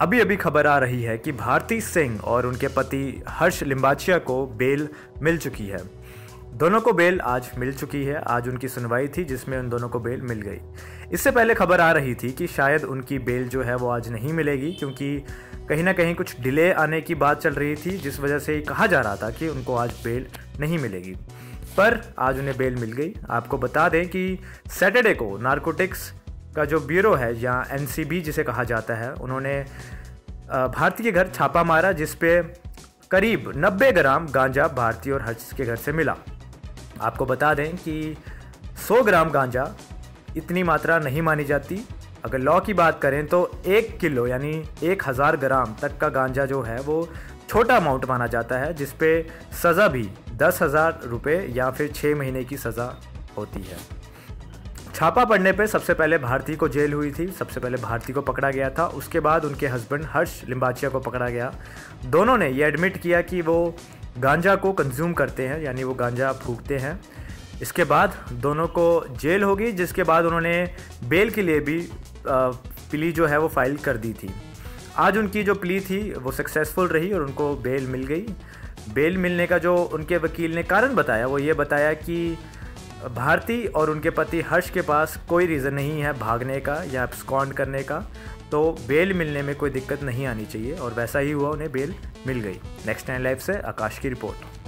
अभी अभी खबर आ रही है कि भारती सिंह और उनके पति हर्ष लिम्बाचिया को बेल मिल चुकी है। दोनों को बेल आज मिल चुकी है, आज उनकी सुनवाई थी जिसमें उन दोनों को बेल मिल गई। इससे पहले खबर आ रही थी कि शायद उनकी बेल जो है वो आज नहीं मिलेगी क्योंकि कहीं ना कहीं कुछ डिले आने की बात चल रही थी जिस वजह से कहा जा रहा था कि उनको आज बेल नहीं मिलेगी। पर आज उन्हें बेल मिल गई। आपको बता दें कि सैटरडे को नारकोटिक्स का जो ब्यूरो है, या एनसीबी जिसे कहा जाता है, उन्होंने भारतीय घर छापा मारा, जिसपे करीब 90 ग्राम गांजा भारती और हर्ष के घर से मिला। आपको बता दें कि 100 ग्राम गांजा इतनी मात्रा नहीं मानी जाती। अगर लॉ की बात करें तो एक किलो, यानी एक हज़ार ग्राम तक का गांजा जो है, वो छोटा अमाउंट माना जाता है जिस पे सज़ा भी दस हज़ार रुपये या फिर छः महीने की सज़ा होती है। छापा पड़ने पर सबसे पहले भारती को जेल हुई थी, सबसे पहले भारती को पकड़ा गया था, उसके बाद उनके हस्बैंड हर्ष लिम्बाचिया को पकड़ा गया। दोनों ने ये एडमिट किया कि वो गांजा को कंज्यूम करते हैं, यानी वो गांजा फूकते हैं। इसके बाद दोनों को जेल होगी, जिसके बाद उन्होंने बेल के लिए भी प्ली जो है वो फ़ाइल कर दी थी। आज उनकी जो प्ली थी, वो सक्सेसफुल रही और उनको बेल मिल गई। बेल मिलने का जो उनके वकील ने कारण बताया, वो ये बताया कि भारती और उनके पति हर्ष के पास कोई रीज़न नहीं है भागने का या एब्सकॉन्ड करने का तो बेल मिलने में कोई दिक्कत नहीं आनी चाहिए और वैसा ही हुआ, उन्हें बेल मिल गई। नेक्स्ट टाइम लाइफ से आकाश की रिपोर्ट